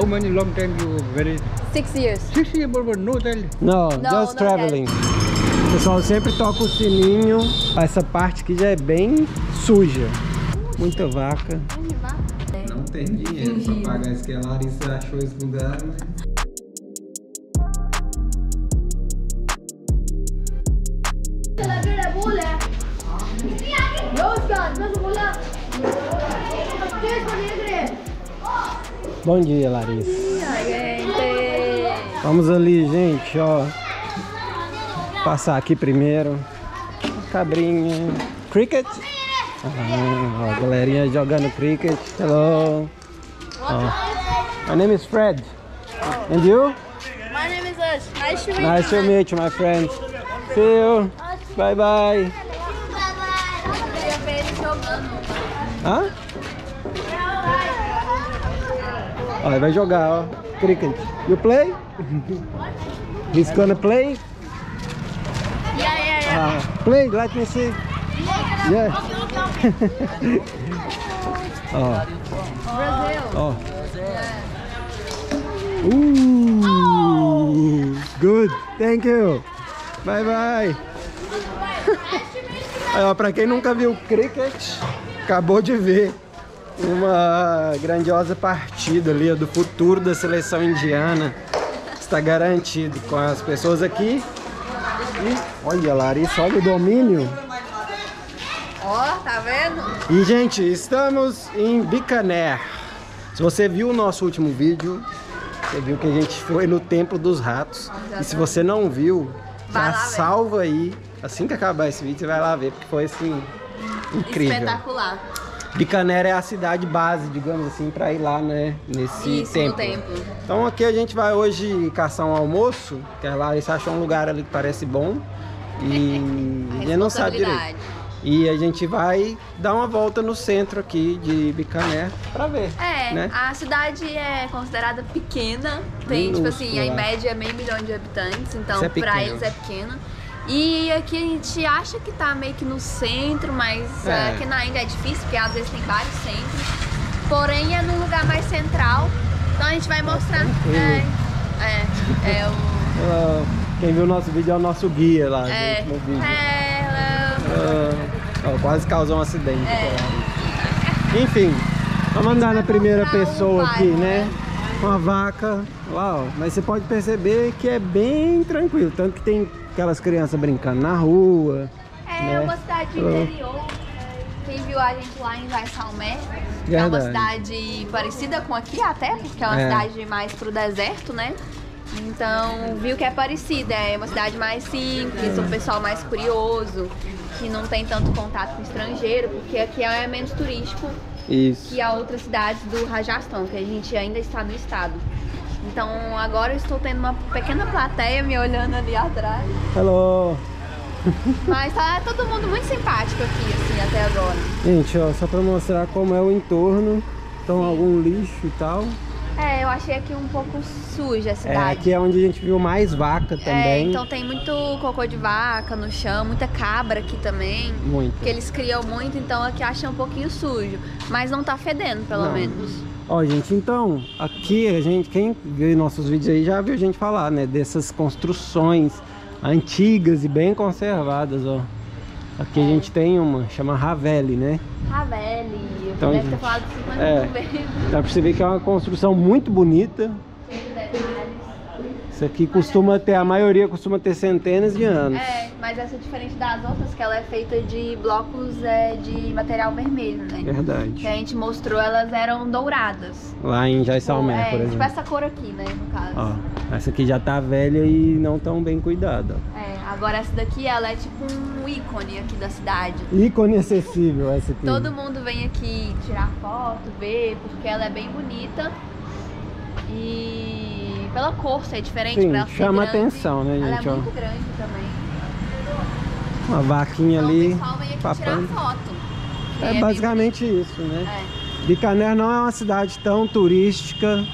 How many long time you very Six years. six years but no child? No, No, just no traveling. O pessoal sempre toca o sininho. Essa parte aqui já é bem suja. Muita vaca. Não tem dinheiro pra pagar isso que a Larissa achou esse lugar, né? Bom dia, Larissa. Vamos ali, gente, ó. Passar aqui primeiro. Cabrinha. Cricket? Ah, ó, a galerinha jogando cricket. Hello. Ó. My name is Fred. And you? My name is Ash. Nice to meet Nice to meet you, my friend. See you. Bye bye. Hã? Ó, ele vai jogar, ó. Cricket. You play? He's gonna play? Yeah, yeah, yeah. Ah, play, let me see. Yeah. ó, Brasil. ó. Uh, good, thank you. Bye bye. Aí, ó, pra quem nunca viu cricket, acabou de ver uma grandiosa partida ali do futuro da seleção indiana. Está garantido com as pessoas aqui. E olha, Larissa, olha o domínio. Ó, tá vendo? E, gente, estamos em Bikaner. Se você viu o nosso último vídeo, você viu que a gente foi no Templo dos Ratos. E se você não viu, já salva aí. Assim que acabar esse vídeo, você vai lá ver, porque foi assim, incrível. Espetacular. Bikaner é a cidade base, digamos assim, para ir lá, né, nesse Isso, templo. no templo. Então aqui a gente vai hoje caçar um almoço, que a Larissa achou um lugar ali que parece bom. E gente não sabe direito. E a gente vai dar uma volta no centro aqui de Bikaner pra ver. É, né? a cidade é considerada pequena. Tem, tipo assim, Minúscula. em média meio milhão de habitantes, então é pra pequeno. eles é pequena. E aqui a gente acha que tá meio que no centro, mas É. aqui na Índia é difícil, porque às vezes tem vários centros. Porém é num lugar mais central. Então a gente vai mostrar. É, é, é o. Quem viu o nosso vídeo é o nosso guia lá É, vídeo. Ah, ó, quase causou um acidente. É. Enfim, vamos andar na primeira mostrar um pessoa aqui, bairro, né? né? Uma vaca ó. Mas você pode perceber que é bem tranquilo. Tanto que tem aquelas crianças brincando na rua. É né? uma cidade interior. Quem viu a gente lá em Jaisalmer, que é uma cidade parecida com aqui até, porque é uma É. cidade mais pro deserto, né? Então, viu que é parecida, é uma cidade mais simples, um pessoal mais curioso, que não tem tanto contato com estrangeiro, porque aqui é menos turístico Isso. que a outras cidades do Rajastão, que a gente ainda está no estado. Então, agora eu estou tendo uma pequena plateia me olhando ali atrás. Hello! Mas tá todo mundo muito simpático aqui, assim, até agora. Gente, ó, só pra mostrar como é o entorno. Então, algum lixo e tal. É, eu achei aqui um pouco suja a É, cidade. aqui é onde a gente viu mais vaca É, também. então tem muito cocô de vaca no chão, muita cabra aqui também. Muito. Que eles criam muito, então aqui acha um pouquinho sujo. Mas não tá fedendo, pelo Não. menos. Ó, gente, então, aqui a gente, quem viu nossos vídeos aí já viu a gente falar, né, dessas construções antigas e bem conservadas, ó. Aqui a gente tem uma, chama Raveli, né? Ravelli, eu Então, deve ter gente, falado 50 é. mil vezes. Dá pra você ver que é uma construção muito bonita. Detalhes. Isso aqui costuma ter, a maioria costuma ter centenas de anos. É, mas essa é diferente das outras, que ela é feita de blocos é, de material vermelho, né? Que Verdade. a gente mostrou, elas eram douradas. Lá em Jaisalmer, é, por exemplo. tipo essa cor aqui, né, no caso. Ó, essa aqui já tá velha e não tão bem cuidada. É, agora essa daqui, ela é tipo um ícone aqui da cidade. Ícone acessível essa aqui. Todo mundo vem aqui tirar foto, ver, porque ela é bem bonita. E pela cor ser diferente, Sim, ela chama grande, atenção, né, Ela gente, é ó. muito grande também. Uma vaquinha Então ali, o pessoal vem aqui papando. tirar foto. É bem basicamente isso, né? É. Bikaner não é uma cidade tão turística,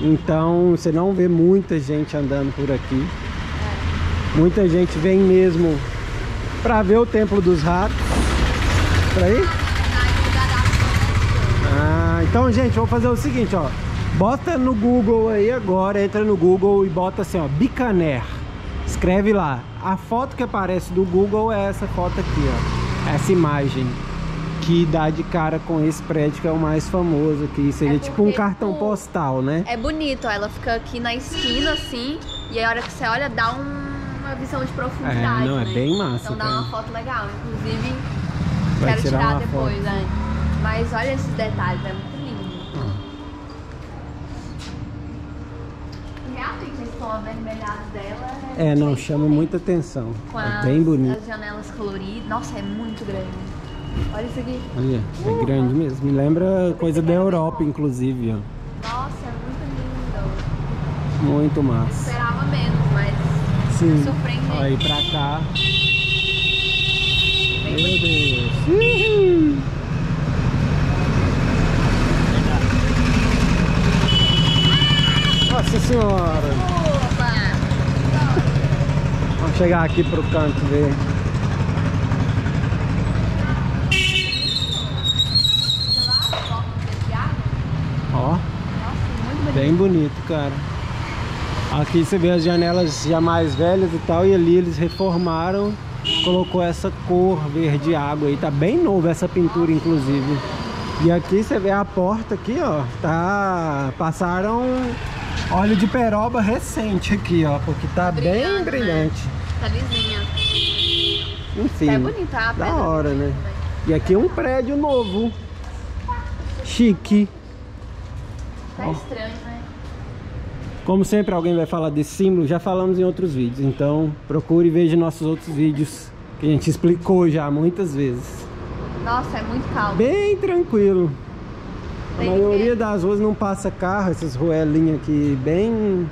então você não vê muita gente andando por aqui. Muita gente vem mesmo pra ver o Templo dos Ratos. Por aí? Ah, então, gente, vamos fazer o seguinte, ó. Bota no Google aí agora, entra no Google e bota assim, ó, Bicaner. Escreve lá. A foto que aparece do Google é essa foto aqui, ó. Essa imagem que dá de cara com esse prédio que é o mais famoso aqui. Seria É tipo um cartão postal, né? É bonito, ó, ela fica aqui na esquina assim, e aí a hora que você olha dá um- uma visão de profundidade. É, não, é né? bem massa, Então dá cara. uma foto legal. Inclusive, Vai quero tirar tirar, depois, foto. né? Mas olha esses detalhes, é muito lindo. E esse tom avermelhado dela É, não, bem chama bonito. muita atenção. Com É as, bem bonito. as janelas coloridas. Nossa, é muito grande. Olha isso aqui. Olha, é grande mesmo. Me lembra coisa da Europa, inclusive, ó. Nossa, é muito lindo. Muito Eu massa. esperava menos, mas Sim. surpreendente. Ó, aí pra cá. Meu. Deus. Uhul. Nossa senhora. Opa! Vamos chegar aqui pro canto ver. Ó, bem bonito, cara. Aqui você vê as janelas já mais velhas e tal, e ali eles reformaram, colocou essa cor verde água aí. Tá bem novo essa pintura, inclusive. E aqui você vê a porta aqui, ó. Tá. Passaram óleo de peroba recente aqui, ó. Porque tá bem brilhando, né? brilhante. Tá lisinha. Enfim. É bonita a Da pedra hora, né? E aqui um prédio novo. Chique. Tá Ó. estranho, né? Como sempre alguém vai falar desse símbolo, já falamos em outros vídeos. Então procure e veja nossos outros vídeos que a gente explicou já muitas vezes. Nossa, é muito calmo. Bem tranquilo. A maioria das ruas não passa carro, essas ruelinhas aqui bem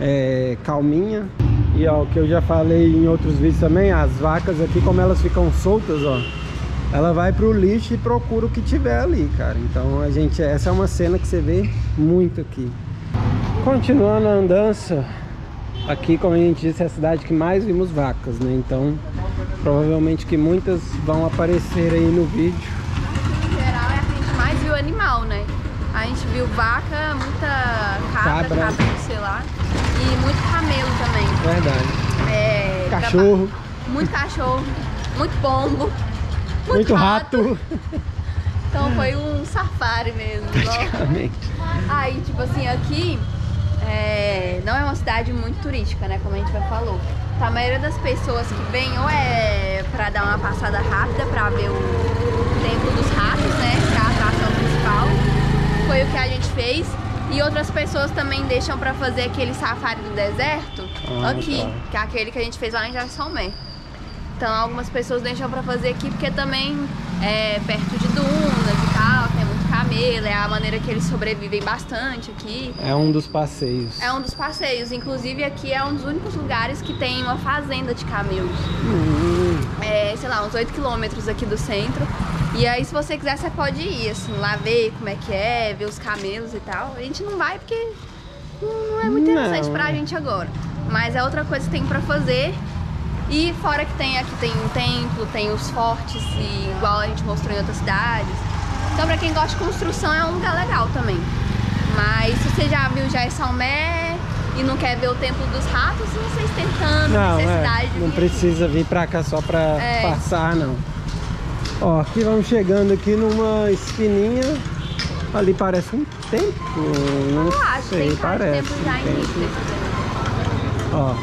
é, calminha. E ó, o que eu já falei em outros vídeos também, as vacas aqui, como elas ficam soltas, ó. Ela vai pro lixo e procura o que tiver ali, cara. Então a gente, essa é uma cena que você vê muito aqui. Continuando a andança, aqui como a gente disse, é a cidade que mais vimos vacas, né? Então provavelmente que muitas vão aparecer aí no vídeo. Em geral, é a que a gente mais viu animal, né? A gente viu vaca, muita cabra, Cabra. cabrito, sei lá. E muito camelo também. Verdade. É, Cachorro, Muito cachorro, muito pombo, muito, muito rato. Então foi um safari mesmo. Praticamente. Aí, tipo assim, aqui é, não é uma cidade muito turística, né? Como a gente já falou. Então, a maioria das pessoas que vêm ou é pra dar uma passada rápida pra ver o Templo dos Ratos, né? Que é a atração principal. Foi o que a gente fez. E outras pessoas também deixam pra fazer aquele safari do deserto Ah, aqui, tá. que é aquele que a gente fez lá em Jassomé. Então algumas pessoas deixam pra fazer aqui porque também é perto de dunas e tal, tem muito camelo, é a maneira que eles sobrevivem bastante aqui. É um dos passeios. É um dos passeios, inclusive aqui é um dos únicos lugares que tem uma fazenda de camelos. Hum, É, sei lá, uns 8 quilômetros aqui do centro. E aí se você quiser você pode ir, assim, lá ver como é que é, ver os camelos e tal. A gente não vai porque não é muito Não. interessante pra gente agora. Mas é outra coisa que tem pra fazer. E fora que tem aqui tem um templo, tem os fortes, e igual a gente mostrou em outras cidades. Então pra quem gosta de construção é um lugar legal também. Mas se você já viu já Salmé e não quer ver o Templo dos Ratos, vocês tentando Não, necessidade é, não precisa vir pra cá só pra É. passar, não. Ó, aqui vamos chegando aqui numa esquininha. Ali parece um templo, não Eu acho, sei, tem parece. tempo já um tempo. Ó,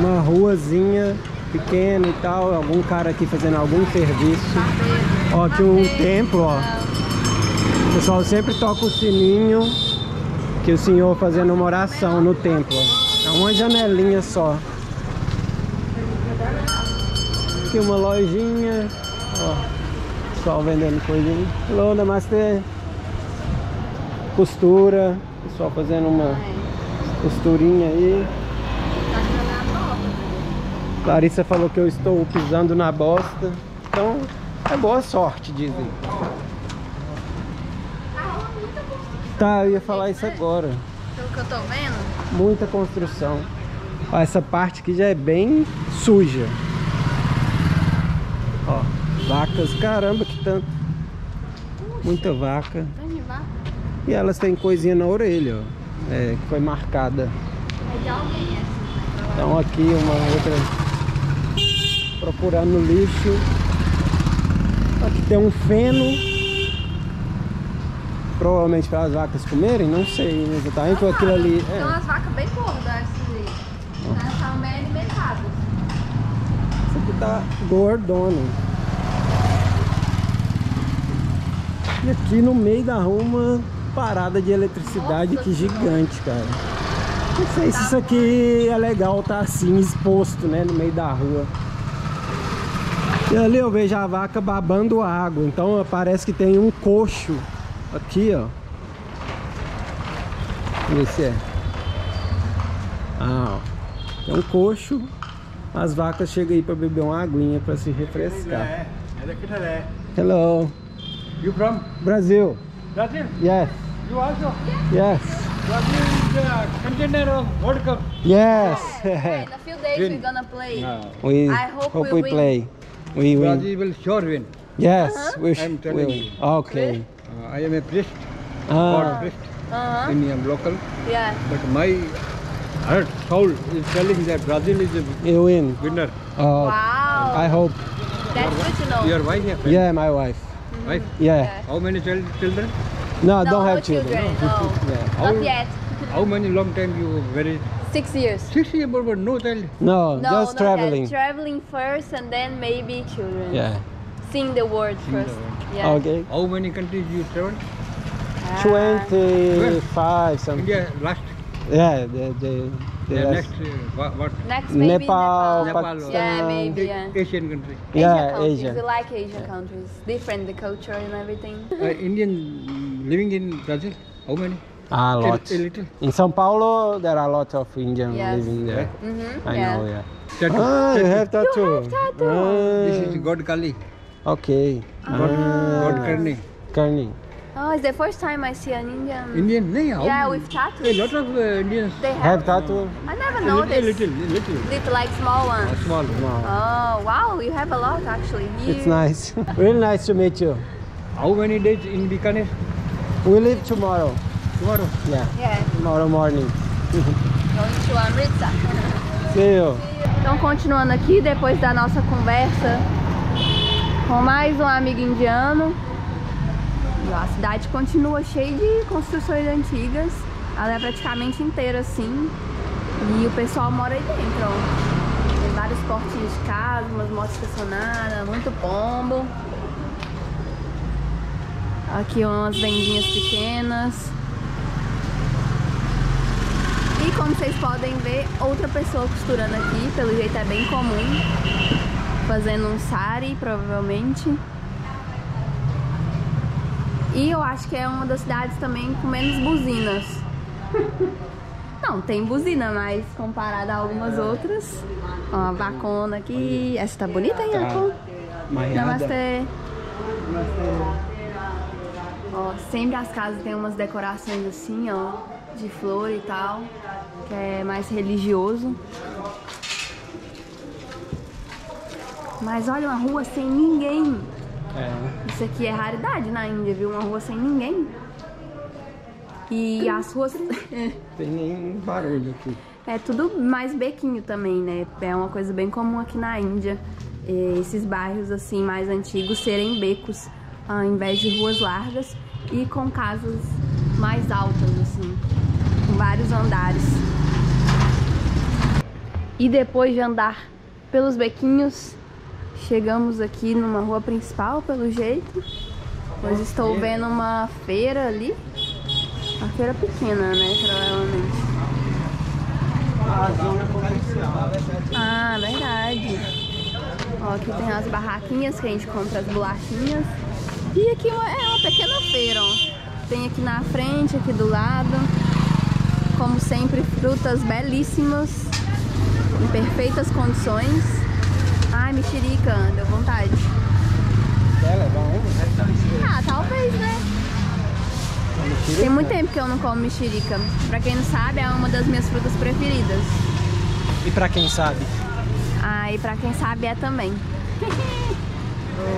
uma ruazinha pequena e tal, algum cara aqui fazendo algum serviço. Barbeiro. Ó, aqui um Barbeiro. templo, ó. O pessoal sempre toca o sininho que o senhor fazendo uma oração no templo. É uma janelinha só. Aqui uma lojinha. Ó. Pessoal vendendo coisinha. Hello, Namastê. Costura. Pessoal fazendo uma costurinha aí. Tá jogando a bola. Larissa falou que eu estou pisando na bosta. Então, é boa sorte, dizem. Tá rolando muita construção. Tá, eu ia falar isso agora. Pelo que eu tô vendo, Muita construção. Ó, essa parte aqui já é bem suja. Ó, vacas, caramba, que tanto. Muita vaca. E elas têm coisinha na orelha, ó. É, que foi marcada. É de alguém essa. Então aqui uma outra procurando lixo. Aqui tem um feno. Provavelmente para as vacas comerem, não sei exatamente foi aquilo ali. Tem É, umas vacas bem gordas, assim. Elas estavam bem alimentadas. isso aqui tá gordona. E aqui no meio da rua uma parada de eletricidade Nossa que gigante, cara. Não sei se isso aqui é legal tá assim exposto, né, no meio da rua. E ali eu vejo a vaca babando água, então parece que tem um coxo aqui, ó. Vamos ver se é. Ah, ó. Tem um coxo. As vacas chegam aí para beber uma aguinha para se refrescar. Hello, You from Brasil. Brazil? Yes, You also? yes, Brazil is a contender of World Cup. yes. É, in a few days Win. we're gonna play. No. we I hope hope we we win. play. We win. Brazil will sure win. Yes, we I'm sh- telling will. you. Okay. Uh, I am a priest, Ah, God priest, Uh-huh. Indian local, Yeah. but my heart, soul is telling that Brazil is a you win. winner. Oh, Wow. I hope. That's good to know. Your wife, yeah? Yeah, my wife. Wife? Yeah. How many child, children? No, no, don't no have children. No. Yeah. How, Not yet. how many long time you very Six years. six years but no child? No, No, just not traveling. Yet. Traveling first and then maybe children. Yeah. Seeing the world Seeing the first. world. Yeah. Okay. How many countries you travel? Ah. 25 something. India last. Yeah, the, the, the Yeah, last- next uh, what, what? Next maybe Nepal, Nepal. Pakistan. Yeah, maybe. Yeah. Asian country. Yeah, countries. Asian. We like Asian countries. Different the culture and everything. Uh, Indian living in Brazil. How many? Ah, A- lots. A little. In São Paulo, there are lots of Indians Yes. living there. Mm-hmm. I yeah. know, yeah. Tattoo. Ah, you have tattoo. have tattoo. This is Ah, God Kali. Okay. God, Ah. God Karni. Karni. Oh, it's the first time I see an Indian. Indian? No, Yeah, many? with tattoos. A lot of uh, Indians. They have. Have tattoo? I never A little, a noticed. little, a little. Little like small A ones. small. No. Oh wow, you have a lot actually. You, It's nice. really nice to meet you. How many days in Bikaner? We leave tomorrow. Tomorrow. Yeah, Yeah, tomorrow morning. going to Amritsar. See you. Então, continuando aqui, depois da nossa conversa com mais um amigo indiano, a cidade continua cheia de construções antigas. Ela é praticamente inteira assim. E o pessoal mora aí dentro, ó. Tem vários portinhos de casa, umas motos estacionadas, muito pombo. Aqui umas vendinhas pequenas. E como vocês podem ver, outra pessoa costurando aqui, pelo jeito é bem comum. Fazendo um sari, provavelmente. E eu acho que é uma das cidades também com menos buzinas. Não, tem buzina, mas comparada a algumas outras. Ó, a vacona aqui. Essa tá bonita, hein, Tá. Namastê. Ó, sempre as casas têm umas decorações assim, ó, de flor e tal, que é mais religioso. Mas olha, uma rua sem ninguém. É. Isso aqui é raridade na Índia, viu? Uma rua sem ninguém. E as ruas. Tem nem barulho aqui. É tudo mais bequinho também, né? É uma coisa bem comum aqui na Índia. Esses bairros assim mais antigos serem becos, ao invés de ruas largas e com casas mais altas assim, com vários andares. E depois de andar pelos bequinhos, chegamos aqui numa rua principal, pelo jeito. Pois estou vendo uma feira ali. Uma feira pequena, né? Provavelmente. Ah, verdade. Ó, aqui tem as barraquinhas que a gente compra as bolachinhas. E aqui uma- é uma pequena feira, ó. Tem aqui na frente, aqui do lado. Como sempre, frutas belíssimas, em perfeitas condições. Ai, mexerica, deu vontade. Quer levar uma? Ah, talvez, né? Tem muito tempo que eu não como mexerica. Pra quem não sabe, é uma das minhas frutas preferidas. E pra quem sabe? Ah, e pra quem sabe é também.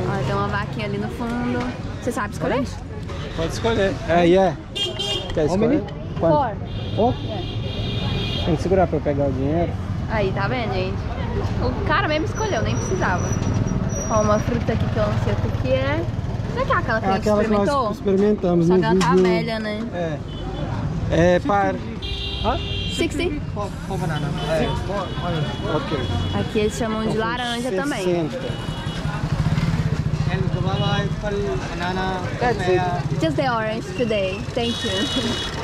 Ó, tem uma vaquinha ali no fundo. Você sabe escolher? Pode escolher. É, yeah. Quer How escolher? Quanto? Oh, Tem que segurar pra eu pegar o dinheiro. Aí, tá vendo, gente? O cara mesmo escolheu, nem precisava. Ó, uma fruta aqui que eu não sei o que que é. Será que é aquela que a gente aquela que experimentou? nós experimentamos Só que ela tá vídeo. velha, né? É. É para... Hã? 60. for, for banana. É. Ok. Aqui eles chamam de laranja também. 60. And guava, apple, banana, That's papaya. Just the orange today. Thank you.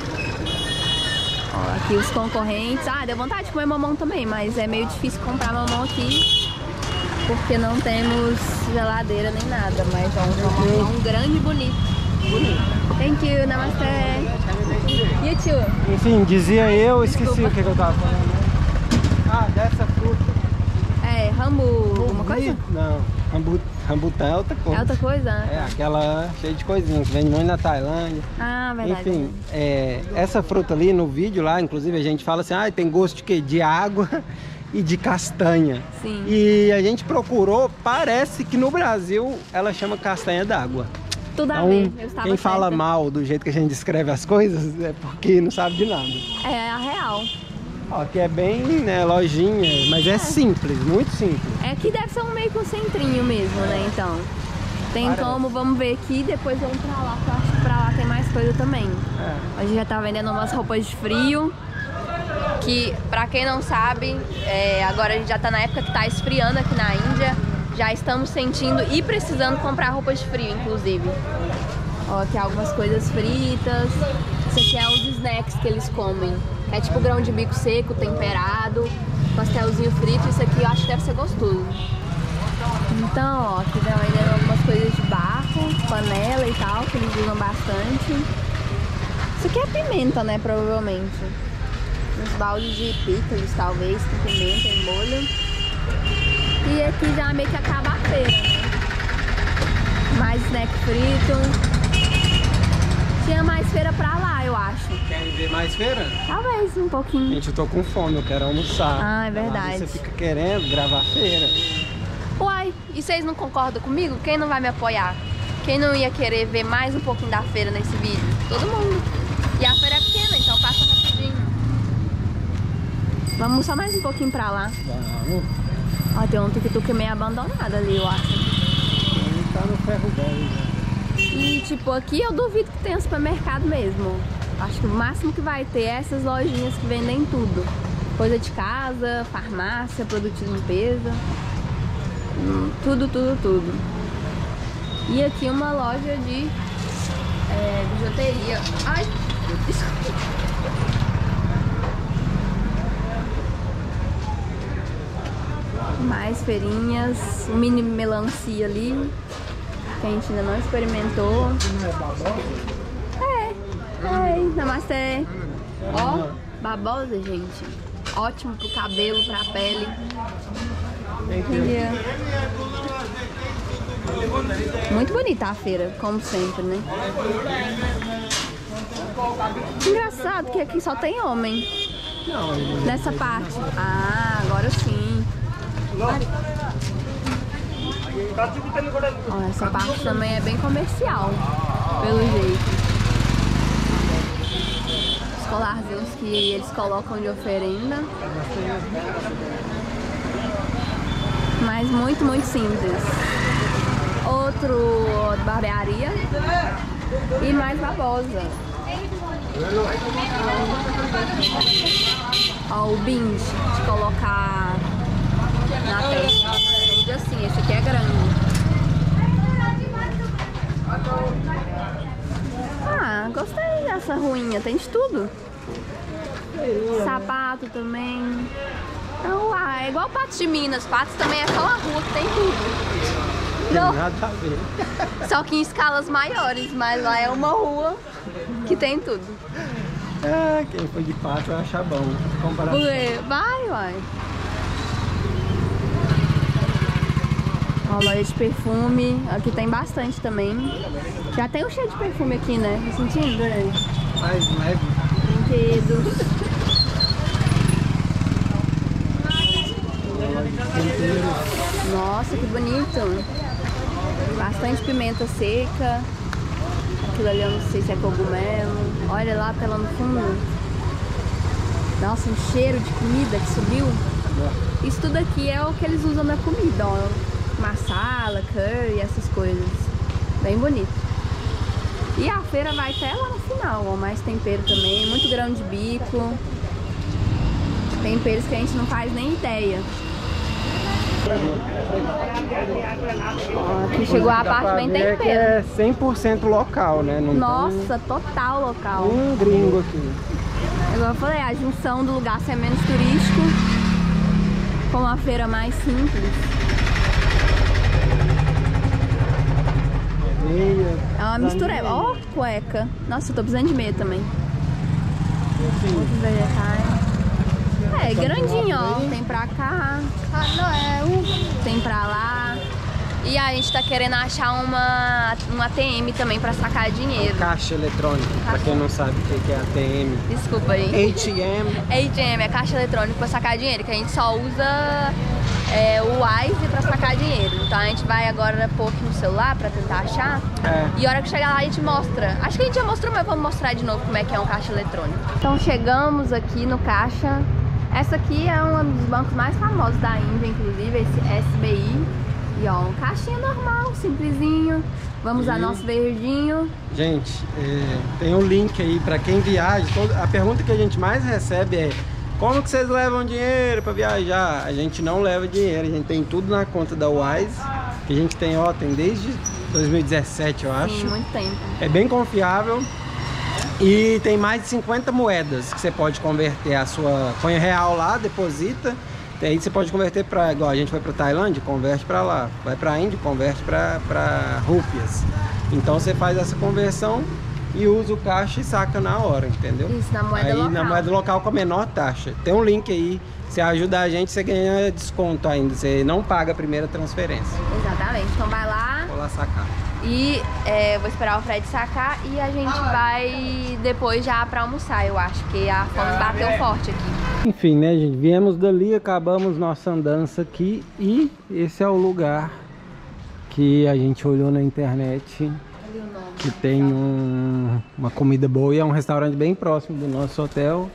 Ó, aqui os concorrentes. Ah, deu vontade de comer mamão também, mas é meio difícil comprar mamão aqui. Porque não temos geladeira nem nada. Mas ó, um mamão grande e bonito. Bonito. Thank you, namaste. You too. Enfim, dizia eu, esqueci Desculpa. o que, que eu tava falando. Ah, dessa fruta. É, rambu, alguma coisa? Não, rambu, rambutã é outra coisa. É outra coisa? É, aquela cheia de coisinhas, que vende muito na Tailândia. Ah, verdade. Enfim, é, essa fruta ali no vídeo lá, inclusive a gente fala assim, ah, tem gosto de quê? De água e de castanha. Sim. E a gente procurou, parece que no Brasil ela chama castanha d'água. Tudo a Então, ver. Eu estava quem fala certa. mal do jeito que a gente descreve as coisas é porque não sabe de nada. É a real. Ó, que é bem, né, lojinha, mas é simples, muito simples. É que deve ser um meio que um centrinho mesmo, né? Então. Tem Parece. como, vamos ver aqui, depois vamos pra lá, porque eu acho que pra lá tem mais coisa também. É. A gente já tá vendendo umas roupas de frio. Que, pra quem não sabe, é, agora a gente já tá na época que tá esfriando aqui na Índia. Já estamos sentindo e precisando comprar roupas de frio, inclusive. Ó, aqui algumas coisas fritas. Isso aqui é os snacks que eles comem. É tipo grão de bico seco, temperado, pastelzinho frito. Isso aqui eu acho que deve ser gostoso. Então, ó, aqui tá vendendo algumas coisas de barro, panela e tal, que eles usam bastante. Isso aqui é pimenta, né, provavelmente. Uns baldes de picles, talvez, com pimenta em molho. E aqui já meio que acaba a feira, né? Mais snack frito. Tinha mais feira pra lá, eu acho. Querem ver mais feira? Talvez um pouquinho. Gente, eu tô com fome, eu quero almoçar. Ah, é verdade. Você fica querendo gravar feira. Uai, e vocês não concordam comigo? Quem não vai me apoiar? Quem não ia querer ver mais um pouquinho da feira nesse vídeo? Todo mundo. E a feira é pequena, então passa rapidinho. Vamos só mais um pouquinho pra lá. Vamos. Ó, tem um tuk-tuk meio abandonado ali, eu acho. Ele tá no ferro velho. né? E tipo, aqui eu duvido que tenha supermercado mesmo. Acho que o máximo que vai ter é essas lojinhas que vendem tudo. Coisa de casa, farmácia, produto de limpeza. Tudo, tudo, tudo. E aqui uma loja de é, bijuteria. Ai, desculpa. Mais feirinhas, mini melancia ali, que a gente ainda não experimentou. É, é, namastê. Ó, babosa, gente. Ótimo pro cabelo, pra pele. Entendeu? Muito bonita a feira, como sempre, né? Engraçado que aqui só tem homem. Nessa parte. Ah, agora sim. Ó, essa parte também é bem comercial, pelo jeito. Os colarzinhos que eles colocam de oferenda. Mas muito, muito simples. Outro barbearia. E mais babosa. Ó, o bind de colocar na testa. Assim, esse aqui é grande. Ah, gostei dessa ruinha, tem de tudo. Sapato também. Então, ah, é igual Patos de Minas. Patos também é só uma rua que tem tudo. tem Não, nada a ver. só que em escalas maiores, mas lá é uma rua que tem tudo. Ah, quem foi de pato vai achar bom. Comparar. Ué, vai, vai. Ó, loja de perfume. Aqui tem bastante também. Já tem um cheio de perfume aqui, né? Tá sentindo? Mais leve. Brinquedos. Nossa, que bonito. Bastante pimenta seca. Aquilo ali eu não sei se é cogumelo. Olha lá pela no fundo. Nossa, um cheiro de comida que subiu. Isso tudo aqui é o que eles usam na comida, ó. Massala, curry, essas coisas. Bem bonito. E a feira vai até lá no final, ó. Mais tempero também, muito grão de bico. Temperos que a gente não faz nem ideia. Ó, aqui chegou a parte bem que tempero. é 100% local, né? Não Nossa, total local. tem um gringo aqui. Igual eu falei, a junção do lugar ser menos turístico com uma feira mais simples. Meia. É uma mistura. Ó, cueca. Nossa, eu tô precisando de meia também. Outros vegetais. É, grandinho, ó. Tem pra cá. Ah, não, é um. Tem pra lá. E a gente tá querendo achar uma, um ATM também pra sacar dinheiro. Caixa eletrônica, pra quem não sabe o que que é ATM. Desculpa aí. ATM. ATM é caixa eletrônica pra sacar dinheiro, que a gente só usa é, o Wise pra sacar dinheiro. Então a gente vai agora pôr aqui no celular pra tentar achar. É. E a hora que chegar lá a gente mostra. Acho que a gente já mostrou, mas vamos mostrar de novo como é que é um caixa eletrônico. Então chegamos aqui no caixa. Essa aqui é um dos bancos mais famosos da Índia, inclusive, esse SBI. E ó, um caixinha normal, simplesinho. Vamos E- nosso verdinho. Gente, é, tem um link aí pra quem viaja. Todo- a pergunta que a gente mais recebe é como que vocês levam dinheiro pra viajar? A gente não leva dinheiro, a gente tem tudo na conta da Wise. Que a gente tem, ó, tem desde 2017, eu acho. Sim, muito tempo. É bem confiável. E tem mais de 50 moedas que você pode converter a sua. Põe real lá, deposita. E aí você pode converter para. Igual a gente vai para Tailândia, converte para lá. Vai para Índia, converte para rúpias. Então você faz essa conversão e usa o caixa e saca na hora, entendeu? Isso, na moeda aí local. na moeda local com a menor taxa. Tem um link aí. Se ajuda a gente, você ganha desconto ainda. Você não paga a primeira transferência. Exatamente. Então vai lá, Vou lá sacar. E é, eu vou esperar o Fred sacar e a gente vai depois já pra almoçar, eu acho, que a fome bateu forte aqui. Enfim, né, gente? Viemos dali, acabamos nossa andança aqui e esse é o lugar que a gente olhou na internet que tem um- uma comida boa e é um restaurante bem próximo do nosso hotel.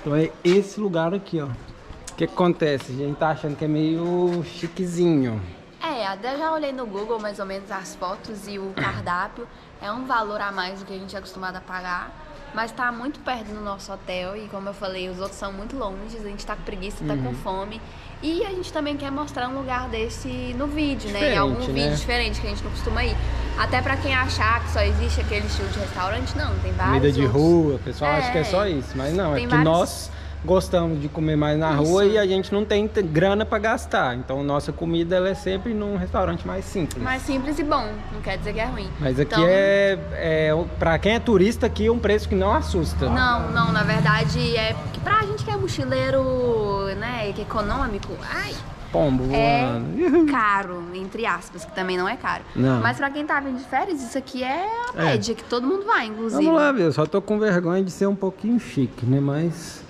Então é esse lugar aqui, ó. O que, que acontece? A gente tá achando que é meio chiquezinho. É, até já olhei no Google mais ou menos as fotos e o cardápio. É um valor a mais do que a gente é acostumado a pagar. Mas tá muito perto do nosso hotel e como eu falei, os outros são muito longe, a gente tá com preguiça, tá Uhum. com fome. E a gente também quer mostrar um lugar desse no vídeo, né? Em algum Diferente, vídeo né? diferente que a gente não costuma ir. Até pra quem achar que só existe aquele estilo de restaurante, não, tem vários Comida de outros. rua, o pessoal acha que é É. só isso, mas não, é que vários- nós gostamos de comer mais na Isso. rua e a gente não tem grana pra gastar. Então nossa comida ela é sempre num restaurante mais simples. Mais simples e bom, não quer dizer que é ruim. Mas aqui Então, é, é pra quem é turista aqui é um preço que não assusta. Não, não, na verdade é que pra gente que é mochileiro, né, que é econômico, ai, Pombo é voando. caro, entre aspas, que também não é caro. Não. Mas pra quem tá vindo de férias, isso aqui é a É. média, que todo mundo vai, inclusive. Vamos lá. Eu só tô com vergonha de ser um pouquinho chique, né? Mas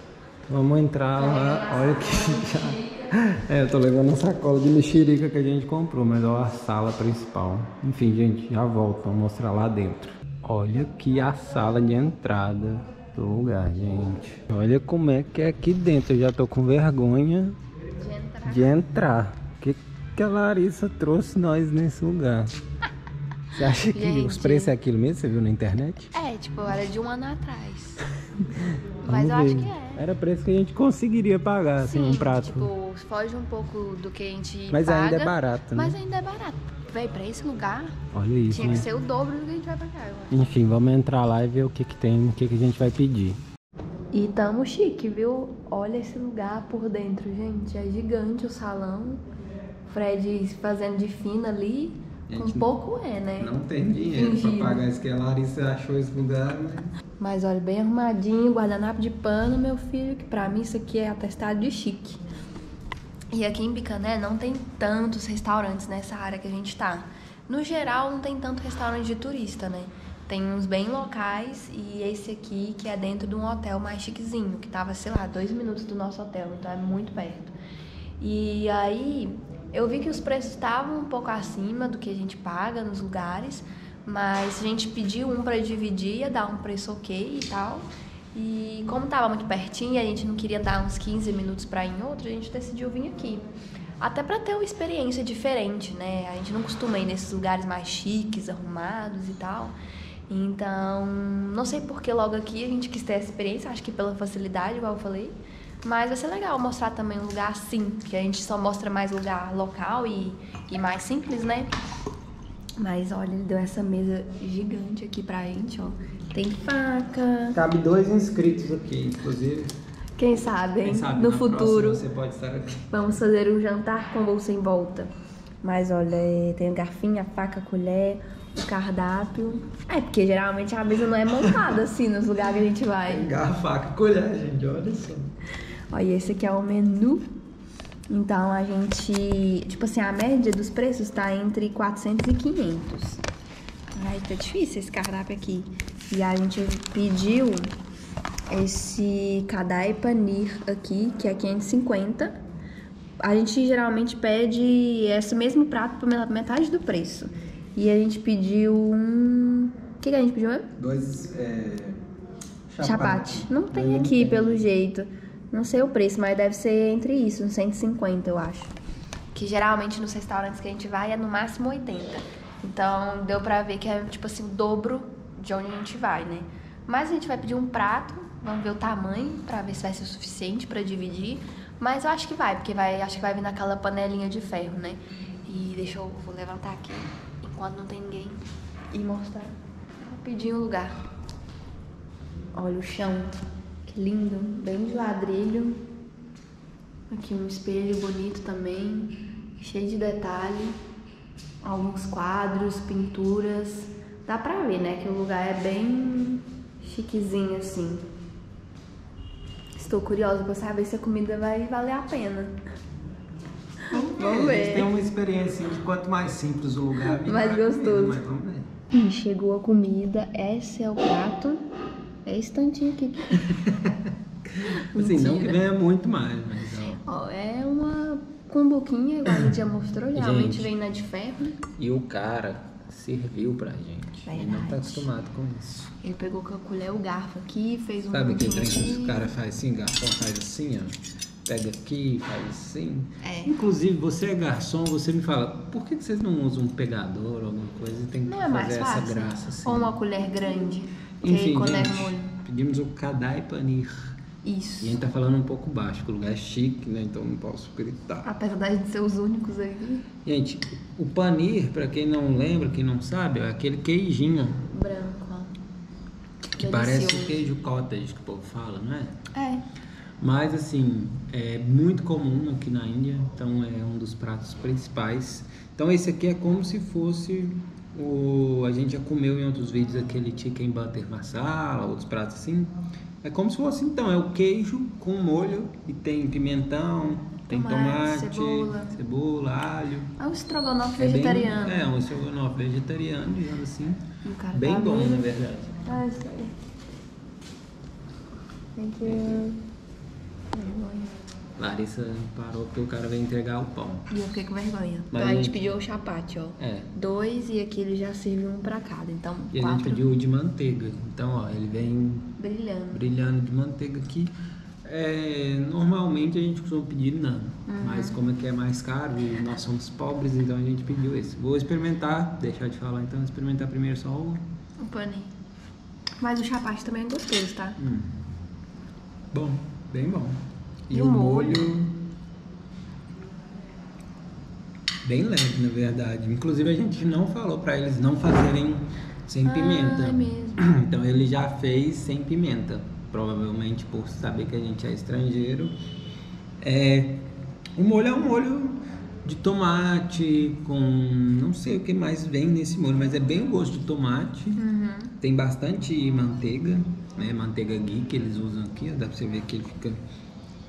vamos entrar lá. Olha que já. É, eu tô levando a sacola de mexerica que a gente comprou, mas ó, a sala principal. Enfim, gente, já volto. Vou mostrar lá dentro. Olha aqui a sala de entrada do lugar, gente. Olha como é que é aqui dentro. Eu já tô com vergonha De entrar. de entrar. O que, que a Larissa trouxe nós nesse lugar? Você acha que os Gente. preços é aquilo mesmo? Você viu na internet? É, tipo, era de um ano atrás. Vamos Mas eu acho ver. que é. Era preço que a gente conseguiria pagar, assim, um prato. tipo, foge um pouco do que a gente Mas paga. ainda é barato, né? Mas ainda é barato. Véi, pra esse lugar, Olha isso, tinha que né? ser o dobro do que a gente vai pagar, eu acho. Enfim, vamos entrar lá e ver o que que tem, o que que a gente vai pedir. E tamo chique, viu? Olha esse lugar por dentro, gente. É gigante o salão. Fred fazendo de fina ali. Com Gente, pouco é, né? tem dinheiro Fingindo. isso que a Larissa achou esse lugar, né? Mas olha, bem arrumadinho, guardanapo de pano, meu filho, que pra mim isso aqui é atestado de chique. E aqui em Bicané não tem tantos restaurantes nessa área que a gente tá. No geral, não tem tanto restaurante de turista, né? Tem uns bem locais e esse aqui que é dentro de um hotel mais chiquezinho, que tava, sei lá, dois minutos do nosso hotel, então é muito perto. E aí eu vi que os preços estavam um pouco acima do que a gente paga nos lugares, Mas a gente pediu um pra dividir, ia dar um preço ok e tal. E como tava muito pertinho a gente não queria dar uns 15 minutos pra ir em outro, a gente decidiu vir aqui. Até pra ter uma experiência diferente, né? A gente não costuma ir nesses lugares mais chiques, arrumados e tal. Então, não sei por que logo aqui a gente quis ter essa experiência, acho que pela facilidade, igual eu falei. Mas vai ser legal mostrar também um lugar assim, que a gente só mostra mais lugar local e, e mais simples, né? Mas olha, ele deu essa mesa gigante aqui pra gente, ó. Tem faca. Cabe dois inscritos aqui, inclusive. Quem sabe, hein? Quem sabe no futuro. você pode estar aqui. Vamos fazer um jantar com bolsa em volta. Mas olha, é, tem a garfinha, a faca, a colher, o cardápio. É, porque geralmente a mesa não é montada assim nos lugares que a gente vai. Garrafa, faca e colher, gente, olha só. Olha, esse aqui é o menu. Então a gente. Tipo assim, a média dos preços tá entre 400 e 500. Ai, tá difícil esse cardápio aqui. E a gente pediu esse Kadai Panir aqui, que é 550. A gente geralmente pede esse mesmo prato por metade do preço. E a gente pediu um. O que, que a gente pediu? Dois, é... Chapate. Não tem não aqui, tem. pelo jeito. Não sei o preço, mas deve ser entre isso, uns 150, eu acho. Que geralmente nos restaurantes que a gente vai é no máximo 80. Então deu pra ver que é tipo assim o dobro de onde a gente vai, né? Mas a gente vai pedir um prato, vamos ver o tamanho pra ver se vai ser o suficiente pra dividir. Mas eu acho que vai, porque vai, acho que vai vir naquela panelinha de ferro, né? E deixa eu vou levantar aqui enquanto não tem ninguém e mostrar rapidinho o lugar. Olha o chão, lindo, bem de ladrilho. Aqui um espelho bonito também, cheio de detalhe. Alguns quadros, pinturas. Dá pra ver, né, que o lugar é bem chiquezinho assim. Estou curiosa pra saber se a comida vai valer a pena. Vamos A gente tem ver. uma experiência de quanto mais simples o lugar, Mais a comida, gostoso. Mas vamos ver. Ih, chegou a comida, esse é o prato. É esse tantinho aqui. Assim, não que venha muito mais, mas ó. Ó, é uma cumbuquinha, igual a gente já mostrou. Geralmente Gente. vem na de ferro. E o cara serviu pra gente. Ele não tá Verdade. acostumado com isso. Ele pegou com a colher o garfo aqui, fez um Sabe aquele trem que aqui. os caras fazem assim, garçom faz assim, ó. Pega aqui, faz assim. É. Inclusive, você é garçom, você me fala, por que vocês não usam um pegador ou alguma coisa e tem que Não é fazer essa graça assim? Ou uma colher grande. Que aí Enfim, é gente, pedimos o kadai panir. Isso. E a gente tá falando um pouco baixo, porque o lugar é chique, né? Então não posso gritar. Apesar de ser os únicos aqui. Gente, o panir, pra quem não lembra, quem não sabe, é aquele queijinho Branco, ó. que parece Delicioso. queijo cottage que o povo fala, não é? É. Mas assim, é muito comum aqui na Índia, então é um dos pratos principais. Então esse aqui é como se fosse o a gente já comeu em outros vídeos aquele chicken butter masala, outros pratos assim. É como se fosse então, é o queijo com molho e tem pimentão, tem Tomate, tomate, cebola. cebola, alho. É um estrogonofe É bem- vegetariano. é, um estrogonofe vegetariano, digamos assim. Cara Bem tá bom, na verdade. Ah, isso aí. Thank you. Vergonha. Larissa parou porque o cara veio entregar o pão. E eu fiquei com vergonha. Mas então a gente pediu o chapate, ó. É. Dois e aqui ele já serviu um pra cada. Então, E a quatro gente pediu o de manteiga. Então, ó, ele vem brilhando. brilhando de manteiga aqui. É, normalmente a gente costuma pedir não, Uhum. mas como é que é mais caro e nós somos pobres, então a gente pediu esse. Vou experimentar, deixar de falar então, experimentar primeiro só o. O paninho. Mas o chapate também é gostoso, tá? Hum. Bom, bem bom. E, E o molho. molho? Bem leve, na verdade. Inclusive a gente não falou pra eles não fazerem sem Ah, pimenta. é mesmo. Então ele já fez sem pimenta. Provavelmente por saber que a gente é estrangeiro. É, o molho é um molho de tomate com. Não sei o que mais vem nesse molho, mas é bem o gosto de tomate. Uhum. Tem bastante manteiga, né? Manteiga ghee que eles usam aqui. ó, Dá pra você ver que ele fica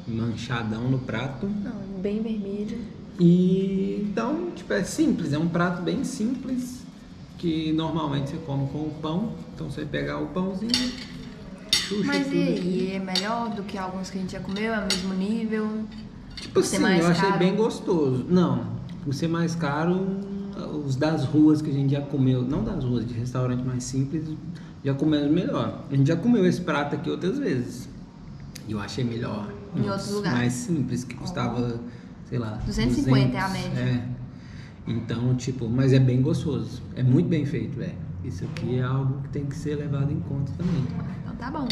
manchadão no prato. Não, bem vermelho. E então, tipo, é simples, é um prato bem simples que normalmente você come com o pão. Então você pegar o pãozinho, chucha Mas tudo e aqui. aí? É melhor do que alguns que a gente já comeu? É o mesmo nível? Tipo assim, eu achei caro? bem gostoso. Não, por ser mais caro, os das ruas que a gente já comeu, não das ruas, de restaurante mais simples, já comemos melhor. A gente já comeu esse prato aqui outras vezes. E eu achei melhor. Em uns outros lugares. Mais simples, que custava, sei lá. 250 é a média. É. Então, tipo, mas é bem gostoso. É muito bem feito, é. Isso aqui é algo que tem que ser levado em conta também. Então tá bom.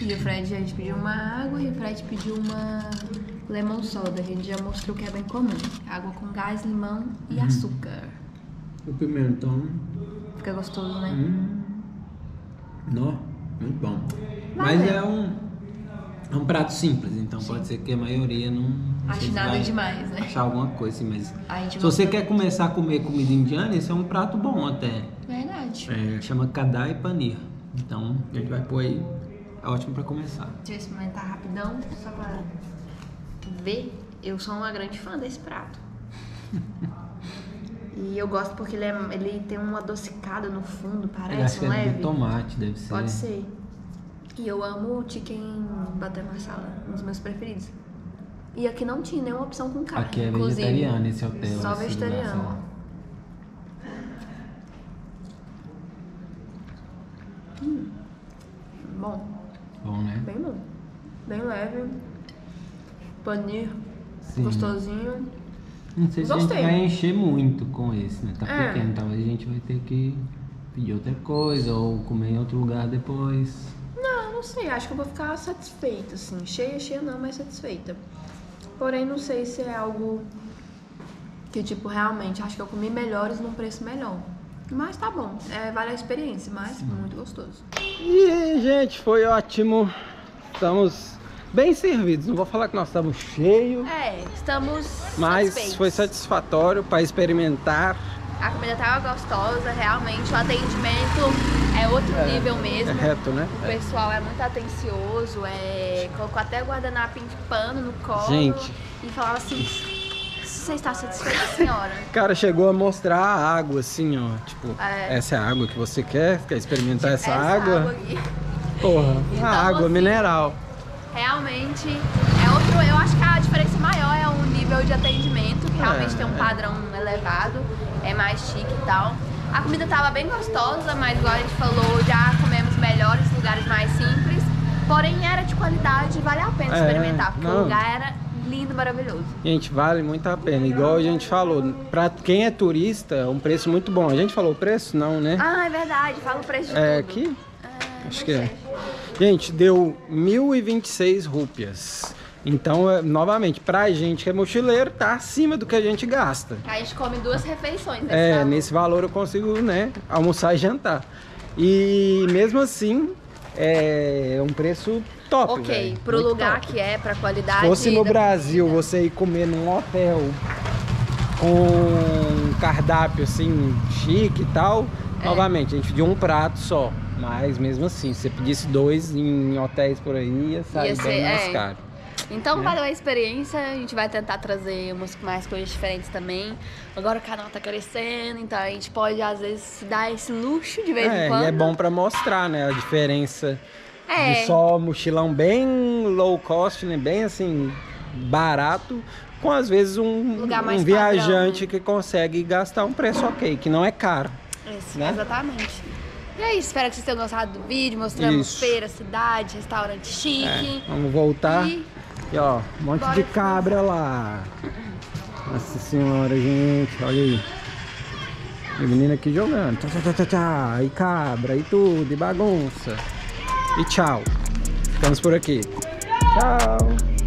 E o Fred, a gente pediu uma água e o Fred pediu uma lemon soda. A gente já mostrou que é bem comum. Água com gás, limão e Uhum. açúcar. O pimentão. Fica gostoso, né? Hum. Nó, muito bom. Mas é um, é um prato simples, então pode ser que a maioria não. Vocês nada demais, né? Achar alguma coisa assim, mas. Se você quer começar a comer comida indiana, esse é um prato bom até. Verdade. É, chama Kadai Paneer. Então a gente vai pôr aí. É ótimo pra começar. Deixa eu experimentar rapidão, só pra ver. Eu sou uma grande fã desse prato. E eu gosto porque ele, é, ele tem um adocicado no fundo, Eu acho parece, que é leve. de tomate, deve ser. Pode ser. E eu amo chicken butter masala, um dos meus preferidos. E aqui não tinha nenhuma opção com carne. Aqui é vegetariano esse hotel. Só esse vegetariano. lugar, Bom. Bom, né? bem bom. Bem leve. Paneer Sim. gostosinho. Não sei se a gente vai encher muito com esse, né? Tá É. pequeno, talvez a gente vai ter que pedir outra coisa ou comer em outro lugar depois. Não, sei. Acho que eu vou ficar satisfeita, assim. Cheia, cheia não, mas satisfeita. Porém, não sei se é algo que, tipo, realmente acho que eu comi melhores num preço melhor. Mas tá bom. É, vale a experiência, mas muito gostoso. E, gente, foi ótimo. Estamos bem servidos. Não vou falar que nós estamos cheios, É, estamos mas satisfeitos. foi satisfatório para experimentar. A comida tava gostosa, realmente. O atendimento é outro nível É mesmo. reto, né? O pessoal é muito atencioso, é... colocou até guardanapinho de pano no colo. Gente. E falava assim: Você está satisfeita, senhora? Cara chegou a mostrar a água assim, ó. Tipo, É. essa é a água que você quer? Quer experimentar essa, Essa água? aqui. Porra, Então, a água assim, mineral. Realmente é outro. Eu acho que a diferença maior é o nível de atendimento, que realmente É, tem um é. padrão elevado, é mais chique e tal. A comida tava bem gostosa, mas igual a gente falou, já comemos melhores lugares mais simples. Porém, era de qualidade e vale a pena É, experimentar, porque não. o lugar era lindo, maravilhoso. Gente, vale muito a pena. Igual a gente falou, pra quem é turista, é um preço muito bom. A gente falou o preço? Não, né? Ah, é verdade, fala o preço de É tudo. aqui? É, Acho que é. Gente, deu 1.026 rúpias. Então, é, novamente, pra gente que é mochileiro, tá acima do que a gente gasta. A gente come duas refeições nesse É, valor. nesse valor eu consigo, né, almoçar e jantar. E mesmo assim, é um preço top, Ok, velho. pro Muito lugar top. que é, pra qualidade. Se fosse no Brasil, comida. você ir comer num hotel com um cardápio assim, chique e tal, É. novamente, a gente pediu um prato só. Mas mesmo assim, se você pedisse dois em hotéis por aí, ia sair Ia bem ser- mais é. caro. Então né? valeu a experiência, a gente vai tentar trazer umas mais coisas diferentes também. Agora o canal tá crescendo, então a gente pode às vezes dar esse luxo de vez É, em quando. e é bom pra mostrar, né, a diferença É. de só mochilão bem low cost, né, bem assim, barato, com às vezes um, um viajante padrão, que consegue gastar um preço ok, que não é caro. Isso, né? Exatamente. E é isso, espero que vocês tenham gostado do vídeo. Mostramos Isso. feira, cidade, restaurante chique. É, vamos voltar. E E ó, um monte Bora de cabra lá. Nossa senhora, gente, olha aí. E a menina aqui jogando. Tchá, tchá, tchá, tchá. E cabra, e tudo, e bagunça. E tchau. Ficamos por aqui. Tchau.